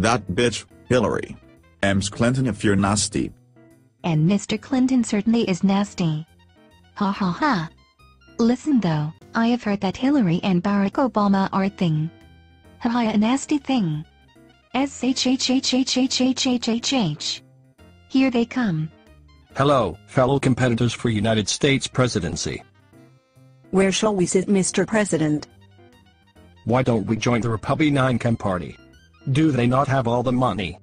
That bitch, Hillary. M's Clinton if you're nasty. And Mr. Clinton certainly is nasty. Ha ha ha. Listen though, I have heard that Hillary and Barack Obama are a thing. Ha ha a nasty thing. S H H H H H H H H H. Here they come. Hello, fellow competitors for United States presidency. Where shall we sit, Mr. President? Why don't we join the Republican Party? Do they not have all the money?